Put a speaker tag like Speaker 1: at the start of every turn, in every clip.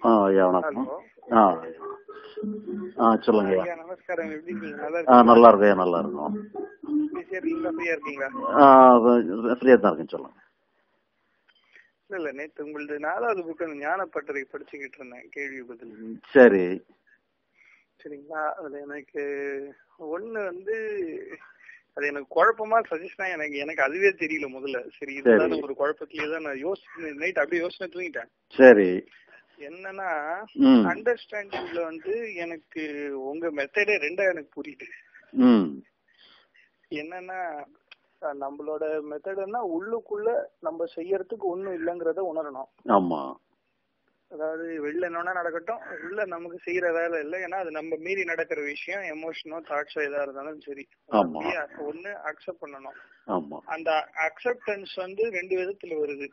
Speaker 1: ஆ ஐயா வணக்கம்
Speaker 2: ஹலோ.
Speaker 1: ஆ ஆ சொல்லுங்க ஐயா
Speaker 2: ஐயா நமஸ்காரம். எப்படி இருக்கீங்க? நல்லா
Speaker 1: ஆ
Speaker 2: இருக்கீங்களா?
Speaker 1: நல்லா இருக்கும். நல்லா
Speaker 2: ஃப்ரீயா இருக்கீங்களா?
Speaker 1: ஆ ஃப்ரீயாக தான் இருக்கேன் சொல்லுங்க.
Speaker 2: இல்ல இல்ல நேத்து உங்களது நாலாவது புக் அந்த ஞானப்பட்டறை படிச்சுக்கிட்டு இருந்தேன் கேள்வி பதில்.
Speaker 1: சரி.
Speaker 2: சரிங்களா? அதுல எனக்கு ஒண்ணு வந்து அது எனக்கு குழப்பமா சஜஷனா எனக்கு எனக்கு அதுவே தெரியல முதல்ல. சரி இதுதான். ஒரு குழப்பத்திலேயே தான் நான் யோசிச்சு நைட் அப்படியே யோசனை தூங்கிட்டேன்.
Speaker 1: சரி.
Speaker 2: என்னன்னா அண்டர்ஸ்டாண்டிங்ல வந்து எனக்கு உங்க மெத்தடே ரெண்டா எனக்கு புரியுது. என்னன்னா நம்மளோட மெத்தடுன்னா உள்ளுக்குள்ள நம்ம செய்யறதுக்கு ஒண்ணும் இல்லைங்கிறத உணரணும்.
Speaker 1: ஆமா.
Speaker 2: அதாவது வெளில என்னன்னா நடக்கட்டும் உள்ள நமக்கு செய்யற வேலை இல்லை. ஏன்னா அது நம்ம மீறி நடக்கிற விஷயம் எமோஷனோ தாட்ஸோ எதா இருந்தாலும் சரி. ஒண்ணு அக்செப்ட் பண்ணணும்.
Speaker 1: ஆமா.
Speaker 2: அந்த அக்செப்டன்ஸ் வந்து ரெண்டு விதத்துல வருது.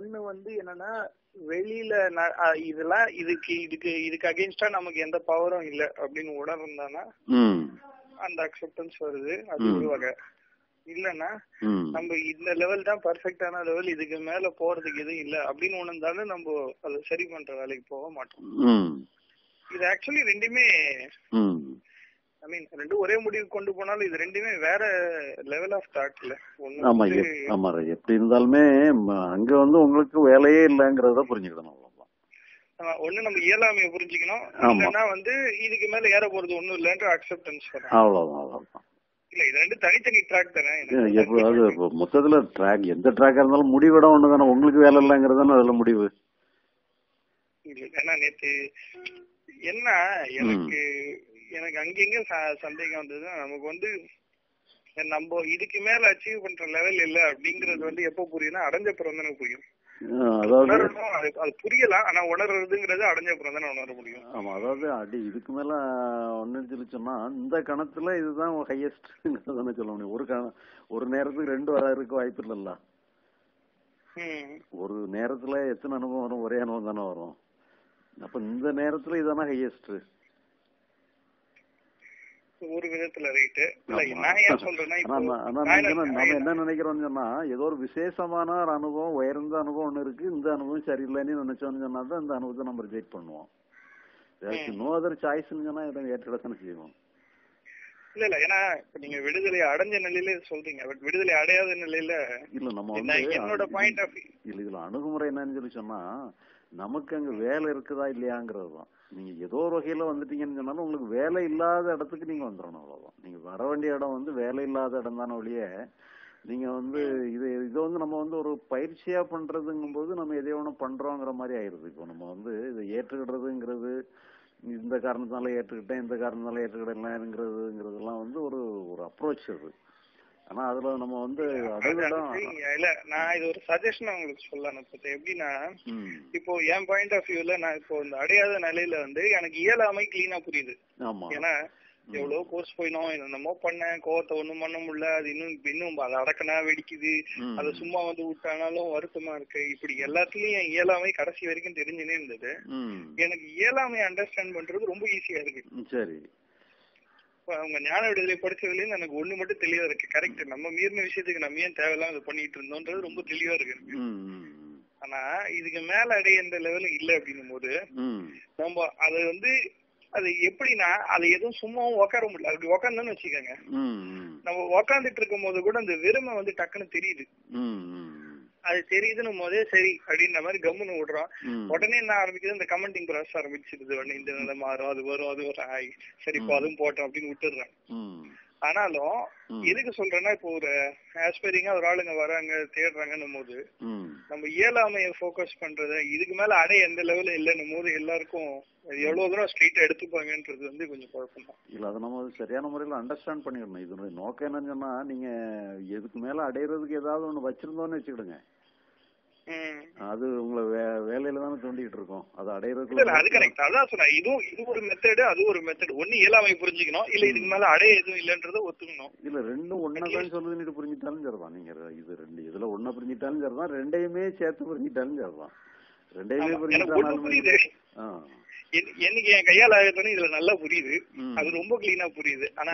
Speaker 2: ஒண்ணு வந்து என்னன்னா வெளியில இதெல்லாம் இதுக்கு இதுக்கு இதுக்கு அகேன்ஸ்டா நமக்கு எந்த பவரும் இல்ல அப்படின்னு உணர்ந்தானா அந்த அக்செப்டன்ஸ் வருது. அது. ஒரு வகை. இல்லன்னா நம்ம இந்த லெவல் தான் பர்ஃபெக்டான லெவல் இதுக்கு மேல போறதுக்கு எதுவும் இல்ல அப்படின்னு உணர்ந்தாலும் நம்ம அதை சரி பண்ற வேலைக்கு போக மாட்டோம். இது ஆக்சுவலி ரெண்டுமே ஐ மீன் ரெண்டும் ஒரே முடிவு கொண்டு போனாலும் இது ரெண்டுமே வேற லெவல் ஆஃப் தாட்ல
Speaker 1: ஆமா ஆமா எப்படி இருந்தாலுமே அங்க வந்து உங்களுக்கு வேலையே இல்லைங்கிறத
Speaker 2: ஆமா, ஒண்ணு நம்ம இயலாமைய புரிஞ்சுக்கணும். இல்லைன்னா வந்து இதுக்கு மேல ஏற போறது ஒண்ணும் இல்லைன்ற அக்செப்டன்ஸ்
Speaker 1: அவ்வளவுதான் அவ்வளவுதான்.
Speaker 2: இல்ல இது ரெண்டு தனித்தனி ட்ராக் தானே.
Speaker 1: மொத்தத்துல ட்ராக் எந்த ட்ராக்கா இருந்தாலும் முடிவிடம் ஒண்ணு தானே உங்களுக்கு வேலை இல்லைங்கிறது தானே அதுல முடிவு.
Speaker 2: ஏன்னா நேத்து என்ன எனக்கு எனக்கு அங்கங்க ச- சந்தேகம் வந்தது நமக்கு வந்து நம்ம இதுக்கு மேல அச்சீவ் பண்ற லெவல் இல்ல அப்படிங்கறது வந்து எப்ப புரியும்னா அடைஞ்ச பிறகு தானே புரியும் அது புரியலாம் ஆனா உணர்றதுங்கிறது அடைஞ்ச பிறகு தானே உணர முடியும்.
Speaker 1: ஆமா அதாவது அடி இதுக்கு மேல ஒன்னு சொல்லி சொன்னா இந்த கணத்துல இதுதான் ஹையஸ்ட் தானே சொல்ல முடியும். ஒரு கண ஒரு நேரத்துக்கு ரெண்டு வர இருக்க வாய்ப்பு இல்லல்ல.
Speaker 2: ம்.
Speaker 1: ஒரு நேரத்துல எத்தனை அனுபவம் வரும்? ஒரே அனுபவம் தானே வரும். அப்ப இந்த நேரத்துல இதானே ஹையஸ்ட்
Speaker 2: ஒரு விதத்துல ரைட்டு. நான் ஏன் சொல்றேன்னா
Speaker 1: நம்ம
Speaker 2: என்ன-
Speaker 1: நினைக்கிறோம்னு சொன்னா ஏதோ ஒரு விசேஷமான ஒரு அனுபவம் உயர்ந்த அனுபவம் ஒண்ணு இருக்கு இந்த அனுபவம் சரியில்லைன்னு நினைச்சோம்னு சொன்னா தான் இந்த அனுபவத்தை நம்ம ரிஜெக்ட் பண்ணுவோம். நோ அதர் சாய்ஸ்னு சொன்னா இதை ஏற்றுக்கத்தானே செய்வோம்.
Speaker 2: இல்ல இல்ல ஏன்னா நீங்க விடுதலை அடைஞ்ச நிலையில சொல்றீங்க. பட் விடுதலை அடையாத நிலையில
Speaker 1: இல்ல நம்ம
Speaker 2: என்னோட பாயிண்ட் ஆஃப்
Speaker 1: இல்ல இதுல அணுகுமுறை என்னன்னு சொல்லி சொன்னா நமக்கு அங்க வேலை இருக்குதா இல்லையாங்கிறது தான். நீங்க ஏதோ ஒரு வகையில வந்துட்டீங்கன்னு சொன்னாலும் உங்களுக்கு வேலை இல்லாத இடத்துக்கு நீங்க வந்துடணும் அவ்வளவுதான். நீங்க வர வேண்டிய இடம் வந்து வேலை இல்லாத இடம் தானே ஒழிய நீங்க வந்து இது இதை வந்து நம்ம வந்து ஒரு பயிற்சியா பண்றதுங்கும் போது நம்ம எதையோ ஒண்ணு பண்றோங்கிற மாதிரி ஆயிருது. இப்போ நம்ம வந்து இதை ஏற்றுக்கிடுறதுங்கிறது இந்த காரணத்தினால ஏற்றுக்கிட்டேன் இந்த காரணத்தினால ஏற்றுக்கிடலங்கிறதுங்கிறதுலாம் வந்து ஒரு ஒரு அப்ரோச் அது. ஆனா அதுல நம்ம வந்து
Speaker 2: இல்ல நான் இது ஒரு சஜஷன் உங்களுக்கு சொல்லணும் இப்போ எப்படின்னா இப்போ என் பாயிண்ட் ஆஃப் வியூல நான் இப்போ இந்த அடையாத நிலையில வந்து எனக்கு இயலாமை கிளீனா புரியுது. ஏன்னா எவ்வளவு கோர்ஸ் போயினோம் என்னமோ பண்ணேன் கோவத்தை ஒண்ணும் பண்ண முடியல அது இன்னும் இன்னும் அதை அடக்கனா வெடிக்குது. அதை சும்மா வந்து விட்டானாலும் வருத்தமா இருக்கு. இப்படி எல்லாத்துலயும் என் இயலாமை கடைசி வரைக்கும் தெரிஞ்சுனே இருந்தது. எனக்கு இயலாமை அண்டர்ஸ்டாண்ட் பண்றது ரொம்ப ஈஸியா இருக்கு.
Speaker 1: சரி.
Speaker 2: அவங்க ஞான விடுதலை படிச்சதுல இருந்து எனக்கு ஒண்ணு மட்டும் தெளிவா இருக்கு. கரெக்ட் நம்ம மீறின விஷயத்துக்கு நம்ம ஏன் தேவையில்லாம இதை பண்ணிட்டு இருந்தோம்ன்றது ரொம்ப தெளிவா இருக்கு எனக்கு. ஆனா இதுக்கு மேல அடைய எந்த லெவலும் இல்ல அப்படின்னும் போது நம்ம அது வந்து அது எப்படின்னா அது எதுவும் சும்மாவும் உட்கார முடியல. அப்படி உட்காந்தோன்னு வச்சுக்கோங்க. நம்ம உட்காந்துட்டு இருக்கும் போது கூட அந்த வெறுமை வந்து டக்குன்னு தெரியுது. அது தெரியுதுன்னும் போதே சரி அப்படின்ற மாதிரி கம்முன்னு விடுறோம்
Speaker 1: ம்.
Speaker 2: உடனே என்ன ஆரம்பிக்குது? இந்த கமெண்டிங் ப்ராசஸ் ஆரம்பிச்சிருது. உடனே இந்த நிலை மாறும் அது வரும் அது வரும். சரி இப்போ அதுவும் போட்டோம் அப்படின்னு விட்டுடுறேன்.
Speaker 1: ம்.
Speaker 2: ஆனாலும். எதுக்கு சொல்றேன்னா இப்போ ஒரு ஆஸ்பைரிங்கா ஒரு ஆளுங்க வராங்க தேடுறாங்கன்னும் போது நம்ம இயலாமையை ஃபோக்கஸ் பண்றத இதுக்கு மேல அடைய எந்த லெவல்ல இல்லைன்னும் போது எல்லாருக்கும் எவ்வளவு தூரம் ஸ்ட்ரெயிட்டா எடுத்துப்பாங்கன்றது வந்து கொஞ்சம் குழப்பம்
Speaker 1: இல்ல அதை நம்ம சரியான முறையில அண்டர்ஸ்டாண்ட் பண்ணிக்கணும் இதனுடைய நோக்கம் என்னன்னு சொன்னா நீங்க எதுக்கு மேல அடையிறதுக்கு ஏதாவது ஒண்ணு வச்சிருந்தோம்னு வச்சுக்கிடுங்க. அது உங்களை வே வேலையில தானே தூண்டிக்கிட்டு இருக்கோம். அது
Speaker 2: இல்ல அது
Speaker 1: அடையிறதுக்கு
Speaker 2: கரெக்ட் அதான் சொன்னேன். இதுவும் இது ஒரு மெத்தடு அது ஒரு மெத்தட் ஒண்ணு இயலாமை புரிஞ்சுக்கணும். இல்ல இதுக்கு மேல அடைய எதுவும் இல்லன்றத ஒத்துக்கணும்.
Speaker 1: இல்ல ரெண்டும் ஒன்னதான் சொல்லுதுன்னு புரிஞ்சிட்டாலும் சரிதான். நீங்க இது ரெண்டு இதுல ஒன்ன புரிஞ்சிட்டாலும் சரிதான். ரெண்டையுமே சேர்த்து புரிஞ்சிட்டாலும் சரிதான்.
Speaker 2: புரியுது. எனக்கு என் கையால் ஆகத்தோன்னு இதுல நல்லா புரியுது. அது ரொம்ப கிளீனா புரியுது. ஆனா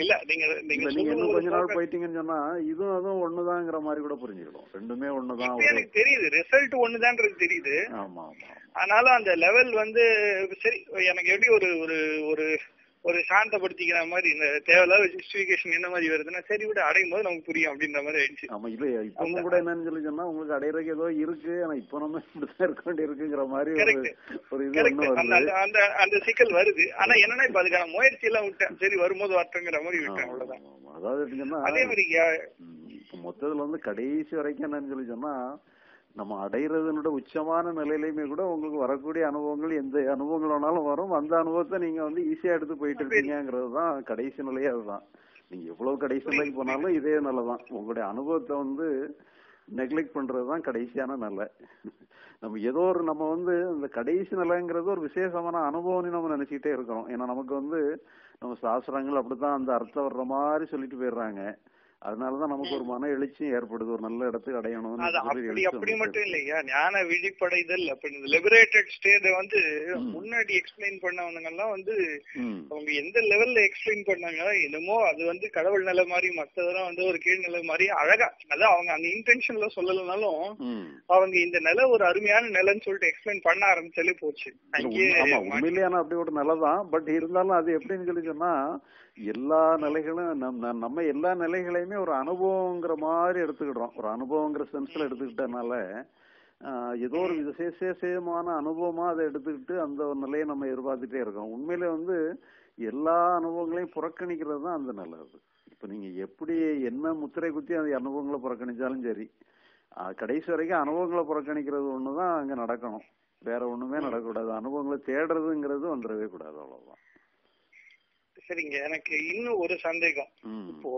Speaker 2: இல்ல நீங்க நீங்க
Speaker 1: இன்னும் கொஞ்ச நாள் போயிட்டீங்கன்னு சொன்னா இதுவும் அதுவும் ஒண்ணுதாங்கிற மாதிரி கூட புரிஞ்சுக்கிடும். ரெண்டுமே ஒண்ணுதான்
Speaker 2: எனக்கு தெரியுது. ரிசல்ட் ஒண்ணுதான்றது தெரியுது.
Speaker 1: ஆமா ஆமா
Speaker 2: ஆனாலும் அந்த லெவல் வந்து சரி எனக்கு எப்படி ஒரு ஒரு ஒரு ஒரு சாந்தப்படுத்திக்கிற மாதிரி இந்த தேவையில்லாத ஜஸ்டிபிகேஷன் என்ன மாதிரி வருதுன்னா சரி விட அடையும் போது நமக்கு புரியும் அப்படின்ற மாதிரி ஆயிடுச்சு.
Speaker 1: ஆமா இல்ல இப்பவும் கூட என்னன்னு சொல்லி சொன்னா உங்களுக்கு அடையறதுக்கு ஏதோ இருக்கு ஆனா இப்ப நம்ம இப்படிதான் இருக்க வேண்டி இருக்குங்கிற மாதிரி ஒரு இது
Speaker 2: அந்த அந்த- சிக்கல் வருது. ஆனா என்னன்னா இப்ப அதுக்கான முயற்சி எல்லாம் விட்டேன். சரி வரும்போது வரட்டுங்கிற மாதிரி விட்டேன் அவ்வளவுதான்.
Speaker 1: அதாவது
Speaker 2: அதே மாதிரி
Speaker 1: இப்ப மொத்தத்துல வந்து கடைசி வரைக்கும் என்னன்னு சொல்லி சொன்னா நம்ம அடையிறதுனோட உச்சமான நிலையிலுமே கூட உங்களுக்கு வரக்கூடிய அனுபவங்கள் எந்த அனுபவங்கள் வேணாலும் வரும். அந்த அனுபவத்தை நீங்க வந்து ஈஸியா எடுத்து போயிட்டு இருக்கீங்கிறது தான் கடைசி நிலையே அதுதான். நீங்க எவ்வளவு கடைசி நிலைக்கு போனாலும் இதே நிலைதான் உங்களுடைய அனுபவத்தை வந்து நெக்லெக்ட் பண்றது தான் கடைசியான நிலை. நம்ம ஏதோ ஒரு நம்ம வந்து இந்த கடைசி நிலைங்கிறது ஒரு விசேஷமான அனுபவம்னு நம்ம நினைச்சுக்கிட்டே இருக்கிறோம். ஏன்னா நமக்கு வந்து நம்ம சாஸ்திரங்கள் அப்படித்தான் அந்த அர்த்தம் வர்ற மாதிரி சொல்லிட்டு போயிடுறாங்க. அதனாலதான் நமக்கு ஒரு மன எழுச்சியும் ஏற்படுது ஒரு நல்ல இடத்துக்கு சொல்லி
Speaker 2: அப்படி அப்படி மட்டும் இல்லையா ஞான விழிப்படைதல் அப்ப இந்த லிபரேட்டட் ஸ்டேட் வந்து. முன்னாடி எக்ஸ்பிளைன் பண்ணவங்க எல்லாம் வந்து. அவங்க எந்த லெவல்ல எக்ஸ்பிளைன் பண்ணாங்க என்னமோ அது வந்து கடவுள் நிலை மாதிரி மத்ததெல்லாம் வந்து ஒரு கீழ் நிலை மாதிரி அழகா அதான் அவங்க அந்த இன்டென்ஷன்ல சொல்லலனாலும். அவங்க இந்த நிலை ஒரு அருமையான நிலைன்னு சொல்லிட்டு எக்ஸ்பிளைன் பண்ண ஆரம்பிச்சாலே போச்சு
Speaker 1: உண்மையிலேயே அப்படி ஒரு நிலைதான் பட் இருந்தாலும் அது எப்படின்னு சொல்லி சொன்னா எல்லா நிலைகளும் நம் நம்- நம்ம எல்லா நிலைகளையுமே ஒரு அனுபவங்கிற மாதிரி எடுத்துக்கிடுறோம். ஒரு அனுபவங்கிற சென்ஸ்ல எடுத்துக்கிட்டனால ஏதோ ஒரு விசேஷமான அனுபவமா அதை எடுத்துக்கிட்டு அந்த ஒரு நிலையை நம்ம எதிர்பார்த்துட்டே இருக்கோம். உண்மையிலே வந்து எல்லா அனுபவங்களையும் புறக்கணிக்கிறது தான் அந்த நிலை அது இப்ப நீங்க எப்படி என்ன முத்திரை குத்தி அந்த அனுபவங்களை புறக்கணிச்சாலும் சரி கடைசி வரைக்கும் அனுபவங்களை புறக்கணிக்கிறது ஒண்ணுதான் அங்க நடக்கணும். வேற ஒண்ணுமே நடக்கக்கூடாது. அனுபவங்களை தேடுறதுங்கிறது வந்துடவே கூடாது அவ்வளவுதான்.
Speaker 2: சரிங்க எனக்கு இன்னும் ஒரு சந்தேகம். இப்போ